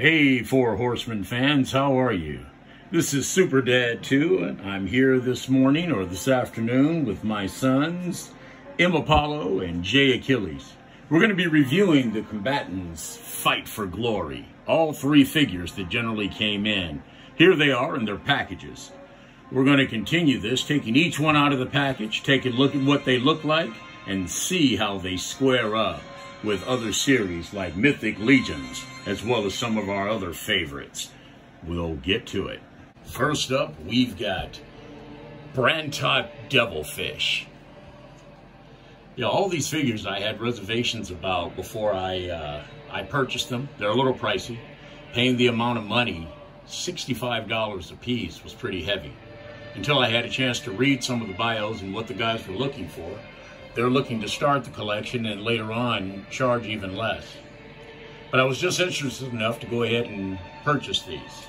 Hey, Four Horsemen fans, how are you? This is Super Dad 2, and I'm here this morning or this afternoon with my sons, M. Apollo and J. Achilles. We're going to be reviewing the combatants' fight for glory, all three figures that generally came in. Here they are in their packages. We're going to continue this, taking each one out of the package, taking a look at what they look like, and see how they square up with other series like Mythic Legions, as well as some of our other favorites. We'll get to it. First up, we've got Branthoc Devilfish. Yeah, all these figures I had reservations about before I uh, I purchased them. They're a little pricey. Paying the amount of money, $65 a piece, was pretty heavy. Until I had a chance to read some of the bios and what the guys were looking for. They're looking to start the collection and later on charge even less. But I was just interested enough to go ahead and purchase these.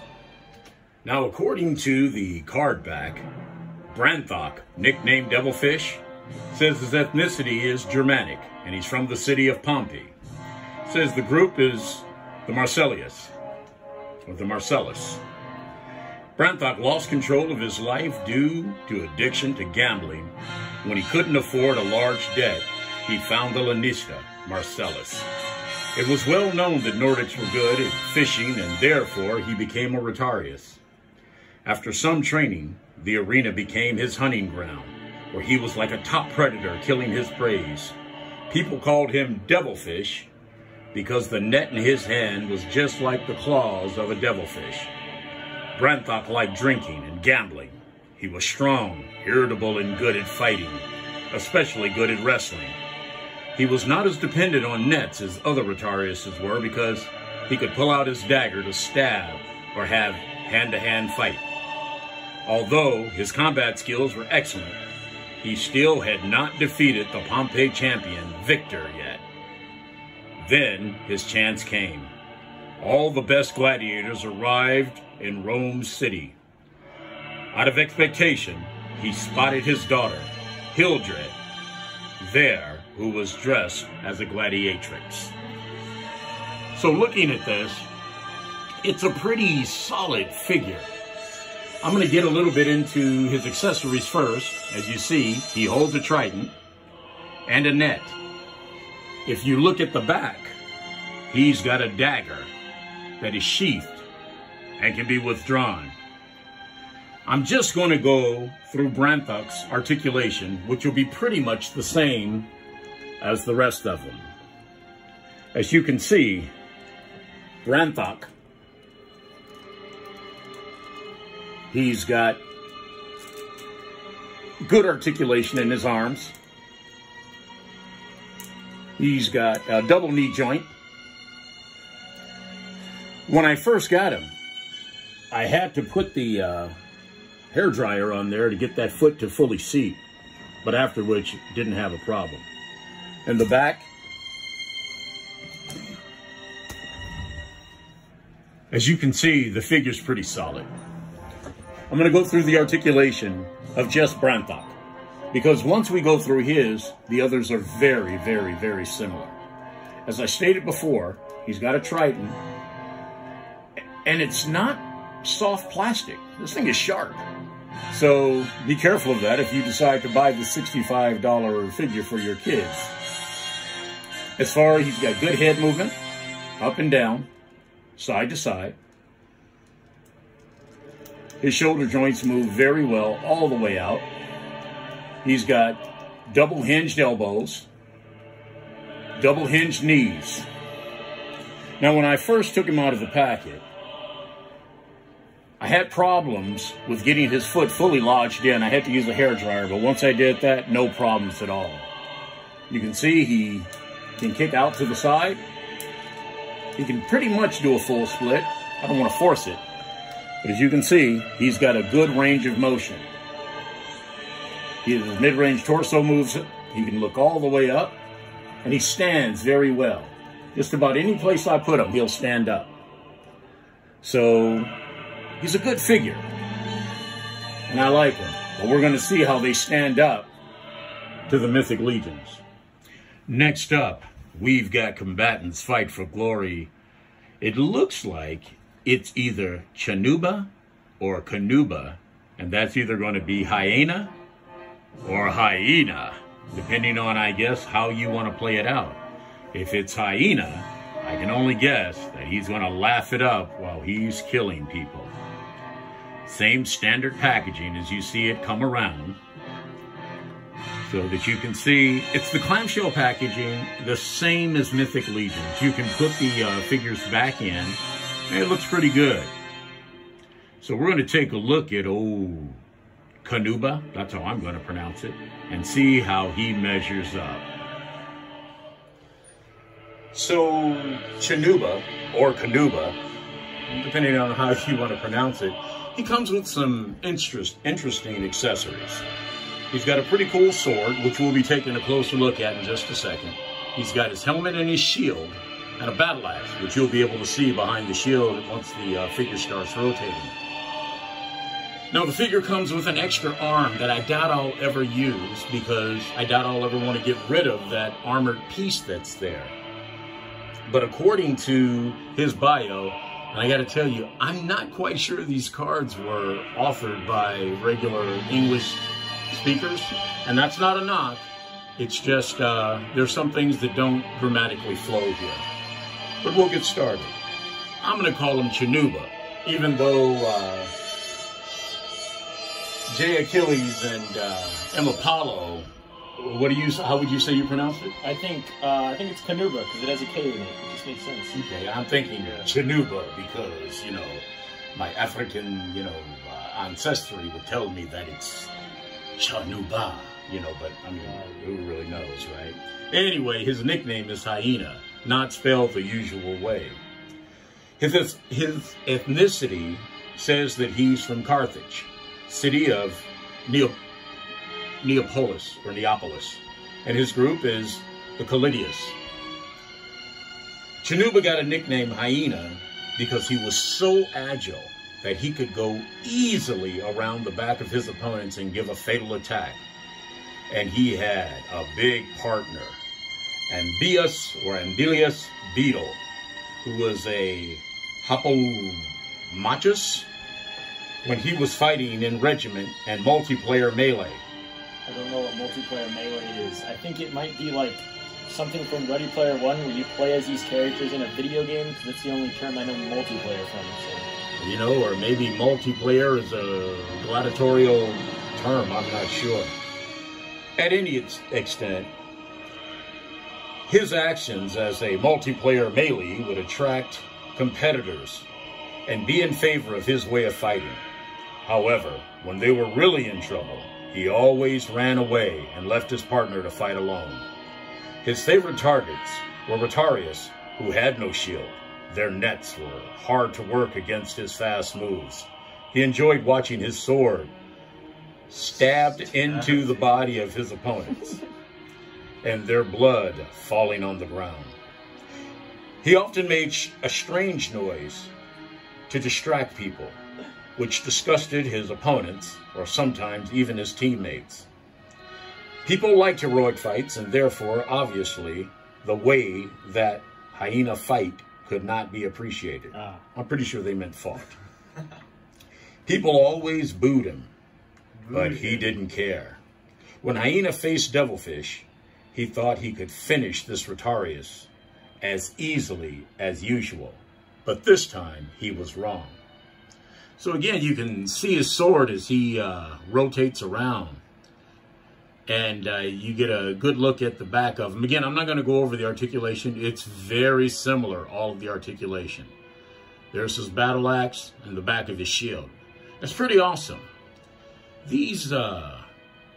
Now, according to the card back, Branthoc, nicknamed Devilfish, says his ethnicity is Germanic and he's from the city of Pompey. Says the group is the Marcellius, or the Marcellus. Branthoc lost control of his life due to addiction to gambling. When he couldn't afford a large debt, he found the Lanista, Marcellus. It was well known that Nordics were good at fishing and therefore he became a Rotarius. After some training, the arena became his hunting ground, where he was like a top predator killing his prey. People called him Devilfish because the net in his hand was just like the claws of a devilfish. Branthoc liked drinking and gambling. He was strong, irritable, and good at fighting, especially good at wrestling. He was not as dependent on nets as other Rotariuses were because he could pull out his dagger to stab or have hand-to-hand -hand fight. Although his combat skills were excellent, he still had not defeated the Pompey champion, Victor, yet. Then his chance came. All the best gladiators arrived in Rome City. Out of expectation, he spotted his daughter, Hildred, there, who was dressed as a gladiatrix. So looking at this, it's a pretty solid figure. I'm going to get a little bit into his accessories first. As you see, he holds a trident and a net. If you look at the back, he's got a dagger that is sheathed and can be withdrawn. I'm just going to go through Branthoc's articulation, which will be pretty much the same as the rest of them. As you can see, Branthoc He's got good articulation in his arms. He's got a double knee joint. When I first got him, I had to put the uh, hair dryer on there to get that foot to fully seat, but after which didn't have a problem. And the back, as you can see, the figure's pretty solid. I'm going to go through the articulation of just Branthoc. Because once we go through his, the others are very, very, very similar. As I stated before, he's got a trident, and it's not soft plastic. This thing is sharp. So be careful of that if you decide to buy the $65 figure for your kids. As far as he's got good head movement, up and down, side to side. His shoulder joints move very well all the way out. He's got double hinged elbows, double hinged knees. Now, when I first took him out of the packet, I had problems with getting his foot fully lodged in. I had to use a hair dryer, but once I did that, no problems at all. You can see he can kick out to the side. He can pretty much do a full split. I don't want to force it. But as you can see, he's got a good range of motion. He His mid-range torso moves, he can look all the way up, and he stands very well. Just about any place I put him, he'll stand up. So, he's a good figure. And I like him. But we're going to see how they stand up to the Mythic Legions. Next up, we've got combatants fight for glory It looks like it's either Chanuba or Canuba, and that's either going to be hyena or hyena, depending on, I guess, how you want to play it out. If it's hyena, I can only guess that he's going to laugh it up while he's killing people. Same standard packaging as you see it come around. So that you can see, it's the clamshell packaging, the same as Mythic Legions. You can put the uh, figures back in, and it looks pretty good. So we're going to take a look at old Canuba, that's how I'm going to pronounce it, and see how he measures up. So Chanuba, or Canuba, depending on how you want to pronounce it, he comes with some interest, interesting accessories. He's got a pretty cool sword, which we'll be taking a closer look at in just a second. He's got his helmet and his shield, and a battle axe, which you'll be able to see behind the shield once the uh, figure starts rotating. Now the figure comes with an extra arm that I doubt I'll ever use because I doubt I'll ever want to get rid of that armored piece that's there. But according to his bio, and I got to tell you, I'm not quite sure these cards were authored by regular English speakers, and that's not a knock. It's just uh, there's some things that don't grammatically flow here. But we'll get started. I'm going to call him Chanuba, even though uh, J. Achilles and uh, M. Apollo what do you? How would you say you pronounce it? I think uh, I think it's Canuba because it has a K in it. It just makes sense. Okay, I'm thinking yeah. Chanuba because you know my African you know uh, ancestry would tell me that it's Chanuba. You know, but I mean, who really knows, right? Anyway, his nickname is Hyena, not spelled the usual way. His his ethnicity says that he's from Carthage, city of Neo. Neapolis or Neapolis, and his group is the Calidius. Chanuba got a nickname Hyena because he was so agile that he could go easily around the back of his opponents and give a fatal attack. And he had a big partner, Ambius or Ambilius Beetle, who was a Hoplomachus when he was fighting in regiment and multiplayer melee. I don't know what multiplayer melee is. I think it might be like something from Ready Player One where you play as these characters in a video game, because that's the only term I know multiplayer from. So. You know, or maybe multiplayer is a gladiatorial term, I'm not sure. At any extent, his actions as a multiplayer melee would attract competitors and be in favor of his way of fighting. However, when they were really in trouble, he always ran away and left his partner to fight alone. His favorite targets were Retiarius, who had no shield. Their nets were hard to work against his fast moves. He enjoyed watching his sword stabbed into the body of his opponents and their blood falling on the ground. He often made a strange noise to distract people which disgusted his opponents, or sometimes even his teammates. People liked heroic fights, and therefore, obviously, the way that hyena fight could not be appreciated. Ah. I'm pretty sure they meant fought. People always booed him, but he didn't care. When Hyena faced Devilfish, he thought he could finish this Rotarius as easily as usual. But this time, he was wrong. So again, you can see his sword as he uh, rotates around. And uh, you get a good look at the back of him. Again, I'm not going to go over the articulation. It's very similar, all of the articulation. There's his battle axe and the back of his shield. That's pretty awesome. These, uh,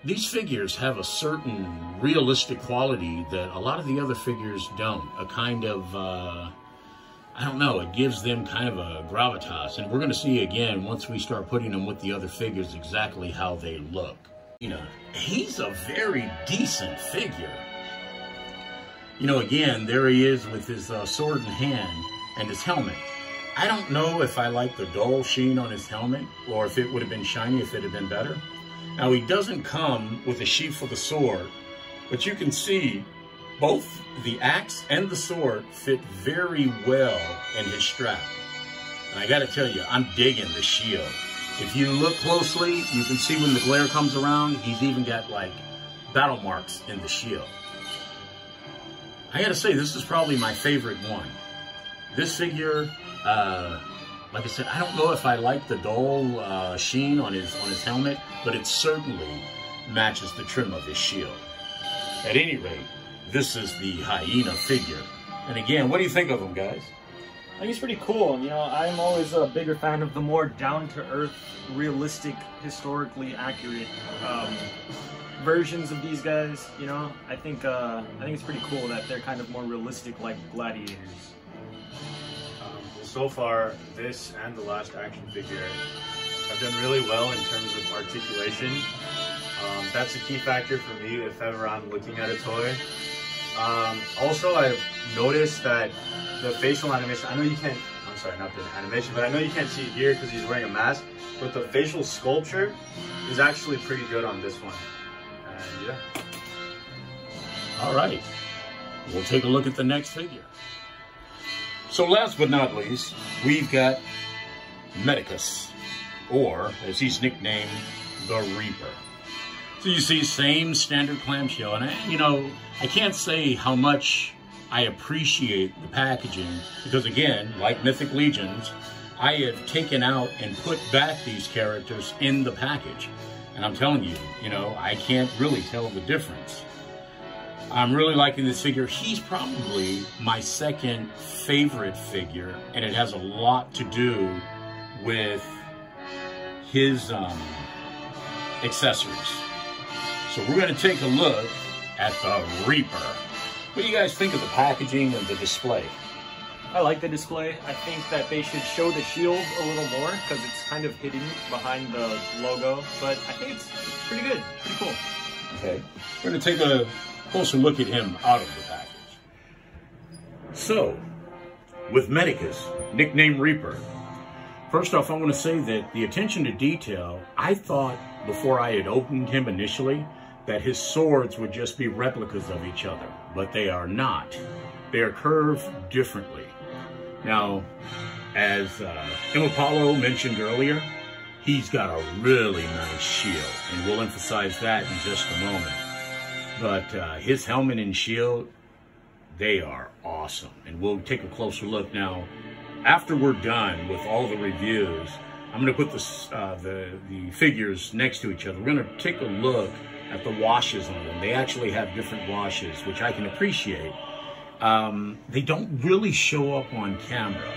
these figures have a certain realistic quality that a lot of the other figures don't. A kind of... I don't know, it gives them kind of a gravitas. And we're going to see again, once we start putting them with the other figures, exactly how they look. You know, he's a very decent figure. You know, again, there he is with his uh, sword in hand and his helmet. I don't know if I like the dull sheen on his helmet or if it would have been shiny if it had been better. Now, he doesn't come with a sheath of the sword, but you can see Both the axe and the sword fit very well in his strap. And I gotta tell you, I'm digging the shield. If you look closely, you can see when the glare comes around, he's even got like battle marks in the shield. I gotta say, this is probably my favorite one. This figure, uh, like I said, I don't know if I like the dull uh, sheen on his on his helmet, but it certainly matches the trim of his shield. At any rate, this is the hyena figure. And again, what do you think of him, guys? I think it's pretty cool. You know, I'm always a bigger fan of the more down-to-earth, realistic, historically accurate um, versions of these guys. You know, I think uh, I think it's pretty cool that they're kind of more realistic, like gladiators. Um, so far, this and the last action figure have done really well in terms of articulation. Um, that's a key factor for me if ever I'm looking at a toy. Um, also, I've noticed that the facial animation, I know you can't, I'm sorry, not the animation, but I know you can't see it here because he's wearing a mask, but the facial sculpture is actually pretty good on this one. And yeah. All right, we'll take a look at the next figure. So last but not least, we've got Medicus, or as he's nicknamed, the Reaper. So you see, same standard clamshell, and you know, I can't say how much I appreciate the packaging because again, like Mythic Legions, I have taken out and put back these characters in the package. And I'm telling you, you know, I can't really tell the difference. I'm really liking this figure. He's probably my second favorite figure, and it has a lot to do with his um, accessories. So we're going to take a look at the Reaper. What do you guys think of the packaging and the display? I like the display. I think that they should show the shield a little more because it's kind of hidden behind the logo. But I think it's pretty good, pretty cool. Okay, we're going to take a closer look at him out of the package. So, with Medicus, nicknamed Reaper, first off, I want to say that the attention to detail, I thought before I had opened him initially, that his swords would just be replicas of each other, but they are not. They are curved differently. Now, as uh, Apollo mentioned earlier, he's got a really nice shield, and we'll emphasize that in just a moment. But uh, his helmet and shield, they are awesome, and we'll take a closer look now. After we're done with all the reviews, I'm going to put uh, the, the figures next to each other. We're going to take a look at the washes on them. They actually have different washes, which I can appreciate. Um, they don't really show up on camera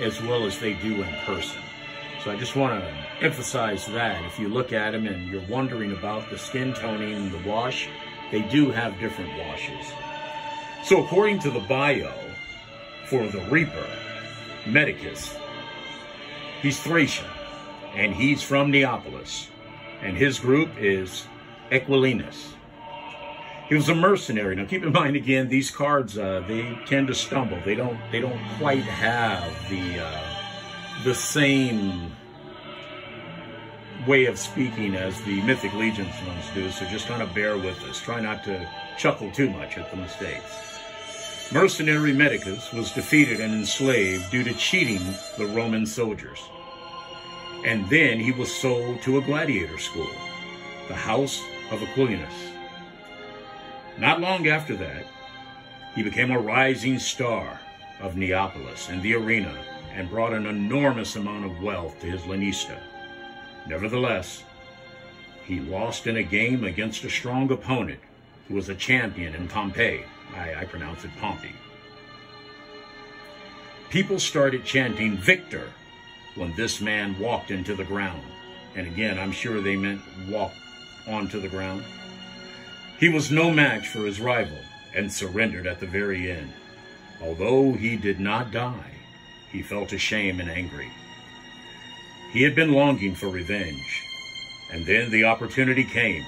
as well as they do in person. So I just want to emphasize that. If you look at them and you're wondering about the skin toning and the wash, they do have different washes. So according to the bio for the Reaper, Medicus, he's Thracian, and he's from Neapolis, and his group is Equilinus. He was a mercenary. Now keep in mind again, these cards uh, they tend to stumble. They don't they don't quite have the uh, the same way of speaking as the Mythic Legions ones do. So just kind of bear with us. Try not to chuckle too much at the mistakes. Mercenary Medicus was defeated and enslaved due to cheating the Roman soldiers. And then he was sold to a gladiator school, the House of Aquilinus. Not long after that, he became a rising star of Neapolis and the arena and brought an enormous amount of wealth to his Lanista. Nevertheless, he lost in a game against a strong opponent who was a champion in Pompeii. I, I pronounce it Pompey. People started chanting Victor when this man walked into the ground. And again, I'm sure they meant walk onto the ground. He was no match for his rival and surrendered at the very end. Although he did not die, he felt ashamed and angry. He had been longing for revenge, and then the opportunity came.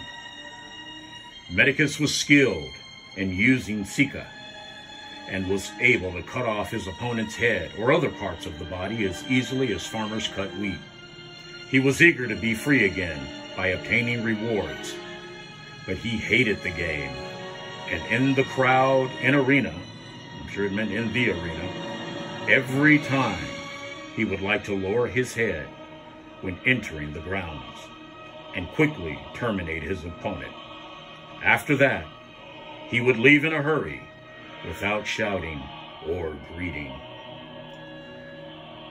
Medicus was skilled in using Sica and was able to cut off his opponent's head or other parts of the body as easily as farmers cut wheat. He was eager to be free again by obtaining rewards, but he hated the game And in the crowd in arena, I'm sure it meant in the arena, every time he would like to lower his head when entering the grounds and quickly terminate his opponent. After that, he would leave in a hurry without shouting or greeting.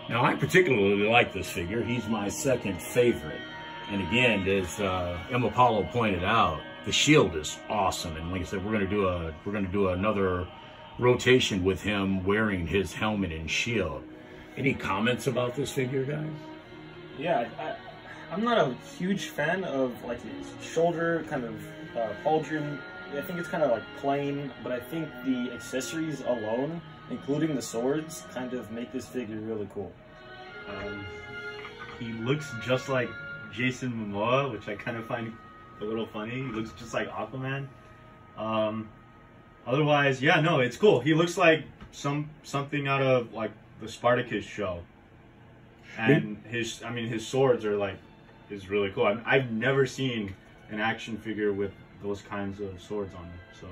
Now, I particularly like this figure. He's my second favorite. And again, as uh, M. Apollo pointed out, the shield is awesome. And like I said, we're going to do a we're going to do another rotation with him wearing his helmet and shield. Any comments about this figure, guys? Yeah, I, I'm not a huge fan of like his shoulder kind of uh, pauldron. I think it's kind of like plain, but I think the accessories alone, including the swords, kind of make this figure really cool. Um, he looks just like Jason Momoa, which I kind of find a little funny. He looks just like Aquaman. Um, otherwise, yeah, no, it's cool. He looks like some something out of like the Spartacus show. And his, I mean, his swords are like, is really cool. I I've never seen an action figure with those kinds of swords on them. So.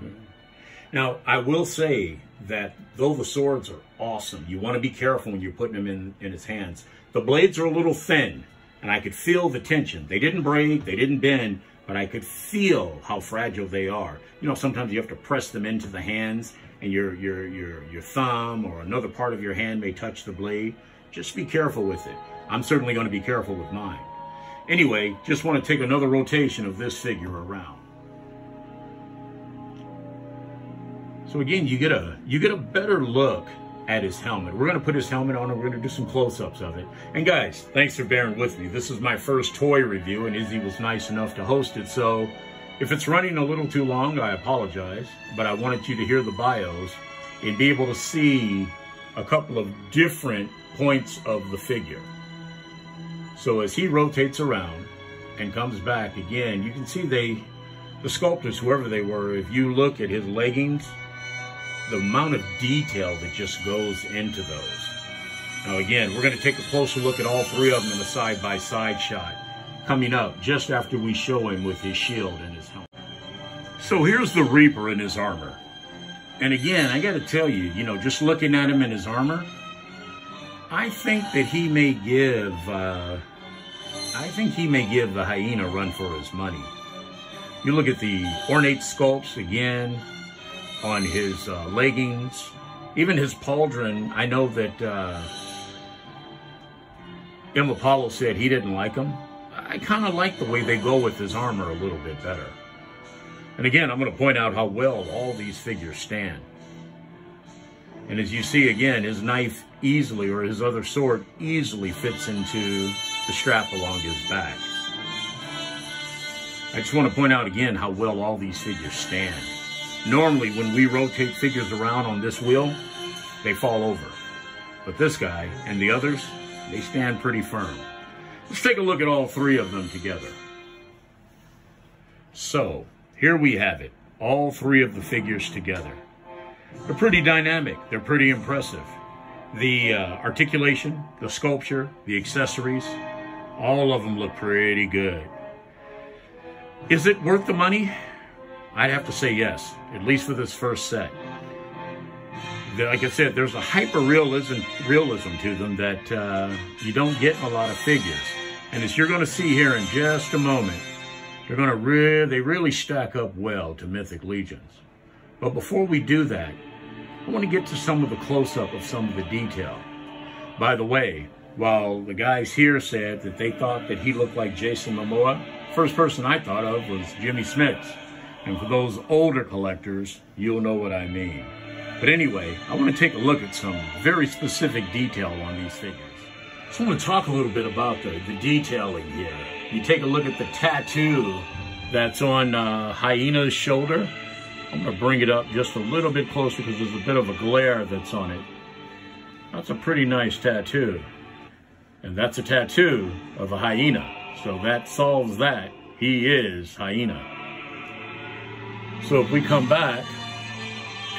Now, I will say that though the swords are awesome, you want to be careful when you're putting them in, in his hands. The blades are a little thin, and I could feel the tension. They didn't break, they didn't bend, but I could feel how fragile they are. You know, sometimes you have to press them into the hands, and your, your, your, your thumb or another part of your hand may touch the blade. Just be careful with it. I'm certainly going to be careful with mine. Anyway, just want to take another rotation of this figure around. So again, you get a you get a better look at his helmet. We're going to put his helmet on and we're going to do some close-ups of it. And guys, thanks for bearing with me. This is my first toy review and Izzy was nice enough to host it. So if it's running a little too long, I apologize. But I wanted you to hear the bios and be able to see a couple of different points of the figure. So as he rotates around and comes back again, you can see they, the sculptors, whoever they were, if you look at his leggings, the amount of detail that just goes into those. Now again, we're going to take a closer look at all three of them in a side-by-side shot coming up just after we show him with his shield and his helmet. So here's the Reaper in his armor. And again, I got to tell you, you know, just looking at him in his armor, I think that he may give, uh, I think he may give the hyena run for his money. You look at the ornate sculpts again, on his uh, leggings, even his pauldron. I know that uh, M. Apollo said he didn't like them. I kind of like the way they go with his armor a little bit better. And again, I'm going to point out how well all these figures stand. And as you see again, his knife easily, or his other sword, easily fits into the strap along his back. I just want to point out again how well all these figures stand. Normally, when we rotate figures around on this wheel, they fall over. But this guy and the others, they stand pretty firm. Let's take a look at all three of them together. So, here we have it. All three of the figures together. They're pretty dynamic. They're pretty impressive. The uh, articulation, the sculpture, the accessories, all of them look pretty good. Is it worth the money? I'd have to say yes, at least for this first set. Like I said, there's a hyper realism realism to them that uh, you don't get in a lot of figures. And as you're going to see here in just a moment, they're going to re they really stack up well to Mythic Legions. But before we do that, I want to get to some of the close-up of some of the detail. By the way, while the guys here said that they thought that he looked like Jason Momoa, first person I thought of was Jimmy Smits. And for those older collectors, you'll know what I mean. But anyway, I want to take a look at some very specific detail on these figures. So I want to talk a little bit about the, the detailing here. You take a look at the tattoo that's on uh, Hyena's shoulder. I'm going to bring it up just a little bit closer because there's a bit of a glare that's on it. That's a pretty nice tattoo. And that's a tattoo of a hyena. So that solves that. He is hyena. So if we come back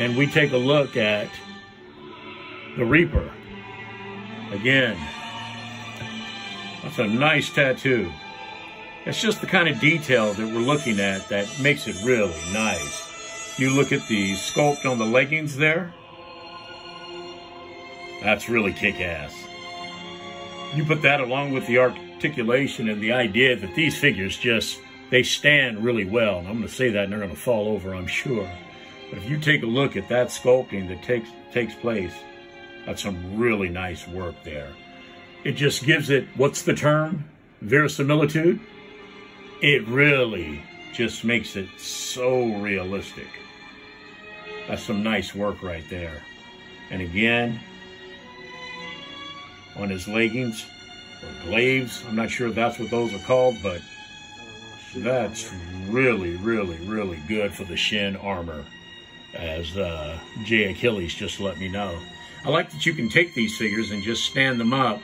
and we take a look at the Reaper, again, that's a nice tattoo. It's just the kind of detail that we're looking at that makes it really nice. You look at the sculpt on the leggings there. That's really kick-ass. You put that along with the articulation and the idea that these figures just, they stand really well. And I'm going to say that and they're going to fall over, I'm sure. But if you take a look at that sculpting that takes, takes place, that's some really nice work there. It just gives it, what's the term? Verisimilitude? It really just makes it so realistic. That's some nice work right there. And again, on his leggings or glaives, I'm not sure if that's what those are called, but that's really, really, really good for the shin armor, as uh, J. Achilles just let me know. I like that you can take these figures and just stand them up,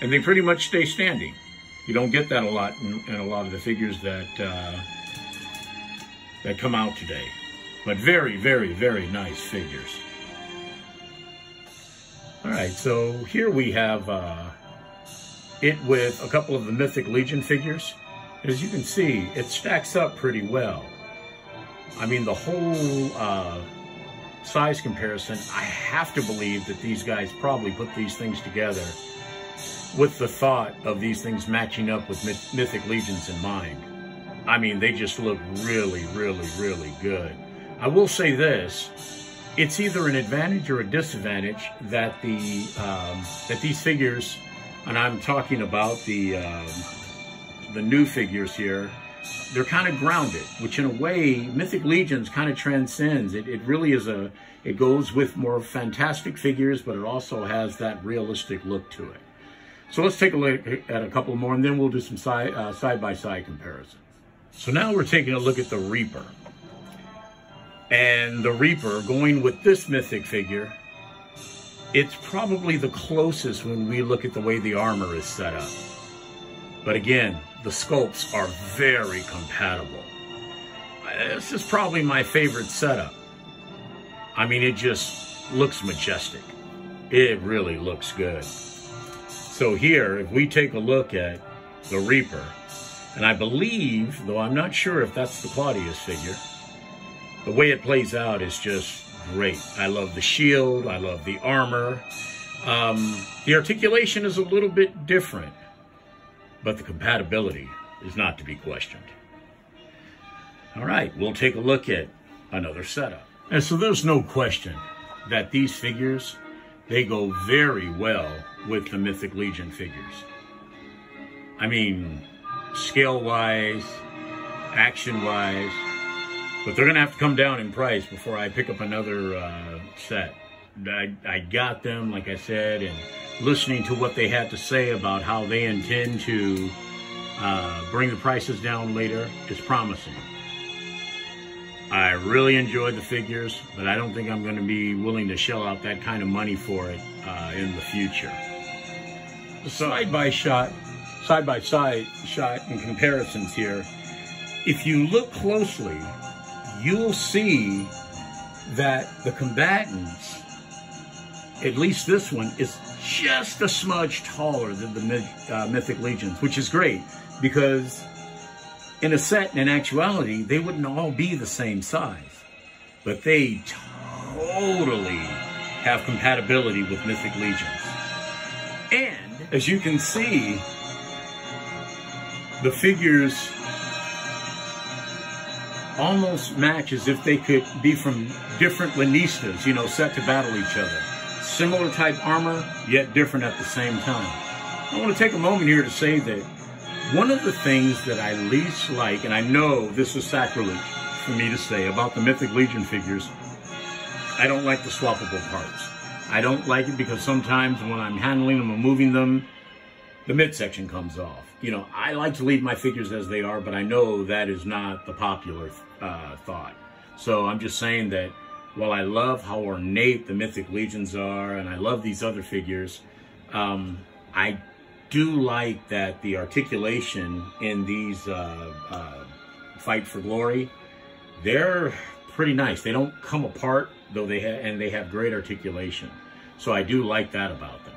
and they pretty much stay standing. You don't get that a lot in, in a lot of the figures that uh, that come out today. But very, very, very nice figures. All right, so here we have uh, it with a couple of the Mythic Legion figures. As you can see, it stacks up pretty well. I mean, the whole uh, size comparison, I have to believe that these guys probably put these things together with the thought of these things matching up with myth Mythic Legions in mind. I mean, they just look really, really, really good. I will say this, it's either an advantage or a disadvantage that the um, that these figures, and I'm talking about the um, the new figures here, they're kind of grounded, which in a way, Mythic Legions kind of transcends. It, it really is a, it goes with more fantastic figures, but it also has that realistic look to it. So let's take a look at a couple more, and then we'll do some side, uh, side-by-side comparisons. So now we're taking a look at the Reaper and the Reaper going with this mythic figure, it's probably the closest when we look at the way the armor is set up. But again, the sculpts are very compatible. This is probably my favorite setup. I mean, it just looks majestic. It really looks good. So here, if we take a look at the Reaper, and I believe, though I'm not sure if that's the Claudius figure, the way it plays out is just great. I love the shield. I love the armor. Um, the articulation is a little bit different, but the compatibility is not to be questioned. All right, we'll take a look at another setup. And so there's no question that these figures, they go very well with the Mythic Legion figures. I mean, scale-wise, action-wise, but they're going to have to come down in price before I pick up another uh, set. I, I got them, like I said, and listening to what they had to say about how they intend to uh, bring the prices down later is promising. I really enjoyed the figures, but I don't think I'm going to be willing to shell out that kind of money for it uh, in the future. Side by shot, side by side shot and comparisons here. If you look closely, you'll see that the combatants, at least this one, is just a smudge taller than the uh, Mythic Legions, which is great because in a set, in actuality, they wouldn't all be the same size. But they totally have compatibility with Mythic Legions. And as you can see, the figures almost match as if they could be from different Lanistas, you know, set to battle each other. Similar type armor, yet different at the same time. I want to take a moment here to say that one of the things that I least like, and I know this is sacrilege for me to say about the Mythic Legion figures, I don't like the swappable parts. I don't like it because sometimes when I'm handling them or moving them, the midsection comes off. You know, I like to leave my figures as they are, but I know that is not the popular uh, thought. So I'm just saying that while I love how ornate the Mythic Legions are, and I love these other figures, um, I do like that the articulation in these uh, uh, Fight for Glory, they're pretty nice. They don't come apart, though they and they have great articulation. So I do like that about them.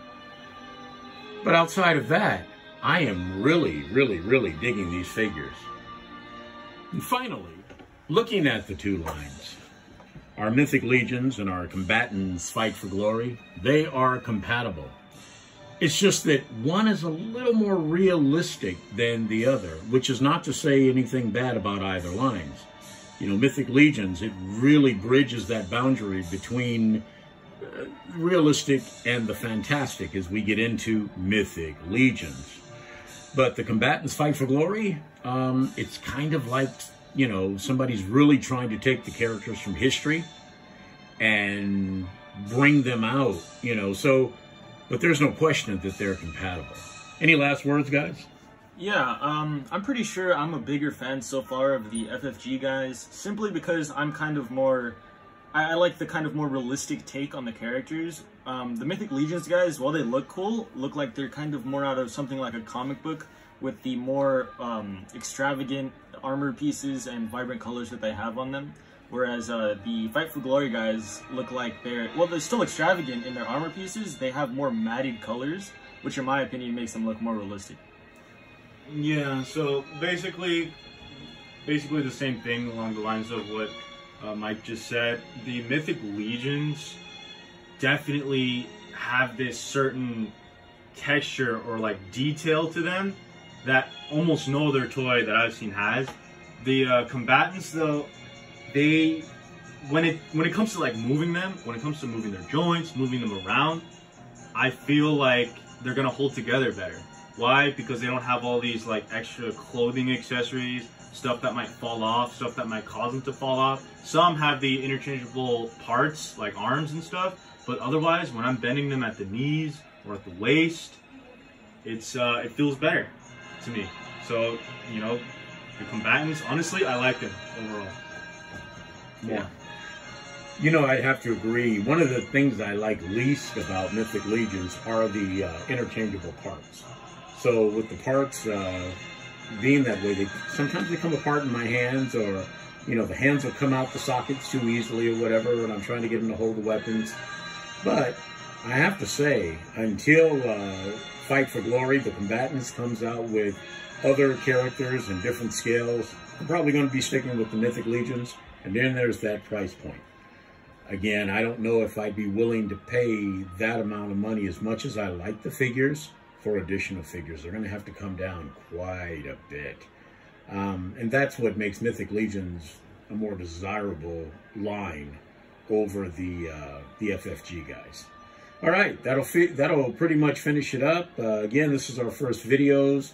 But outside of that, I am really, really, really digging these figures. And finally, looking at the two lines, our Mythic Legions and our combatants fight for glory, they are compatible. It's just that one is a little more realistic than the other, which is not to say anything bad about either lines. You know, Mythic Legions, it really bridges that boundary between uh, realistic and the fantastic as we get into Mythic Legions. But the combatants fight for glory, um, it's kind of like, you know, somebody's really trying to take the characters from history and bring them out, you know. So, but there's no question that they're compatible. Any last words, guys? Yeah, um, I'm pretty sure I'm a bigger fan so far of the FFG guys, simply because I'm kind of more, I, I like the kind of more realistic take on the characters. Um, the Mythic Legions guys, while they look cool, look like they're kind of more out of something like a comic book with the more um, extravagant armor pieces and vibrant colors that they have on them. Whereas uh, the Fight for Glory guys look like they're, well, they're still extravagant in their armor pieces. They have more matted colors, which in my opinion makes them look more realistic. Yeah, so basically, basically the same thing along the lines of what uh, Mike just said. The Mythic Legions definitely have this certain texture or like detail to them that almost no other toy that I've seen has. The uh, combatants, though, they when it when it comes to like moving them, when it comes to moving their joints, moving them around, I feel like they're gonna hold together better. Why? Because they don't have all these like extra clothing accessories, stuff that might fall off, stuff that might cause them to fall off. Some have the interchangeable parts like arms and stuff, but otherwise, when I'm bending them at the knees or at the waist, it's uh, it feels better to me. So you know, the combatants, honestly, I like them overall. Yeah. You know, I'd have to agree. One of the things I like least about Mythic Legions are the uh, interchangeable parts. So with the parts uh, being that way, they sometimes they come apart in my hands, or you know, the hands will come out the sockets too easily, or whatever, when I'm trying to get them to hold the weapons. But I have to say, until uh, Fight for Glory, the combatants comes out with other characters and different scales, I'm probably going to be sticking with the Mythic Legions. And then there's that price point. Again, I don't know if I'd be willing to pay that amount of money as much as I like the figures for additional figures. They're going to have to come down quite a bit. Um, and that's what makes Mythic Legions a more desirable line over the uh, the FFG guys. All right, that'll that'll pretty much finish it up. Uh, again, this is our first videos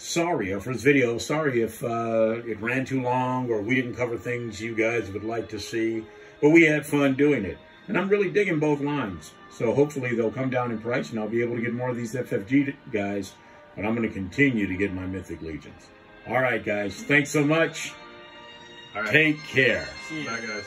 sorry for this video. Sorry if uh, it ran too long or we didn't cover things you guys would like to see. But we had fun doing it. And I'm really digging both lines. So hopefully they'll come down in price and I'll be able to get more of these FFG guys. But I'm going to continue to get my Mythic Legions. All right, guys. Thanks so much. All right. Take care. See you. Bye, guys.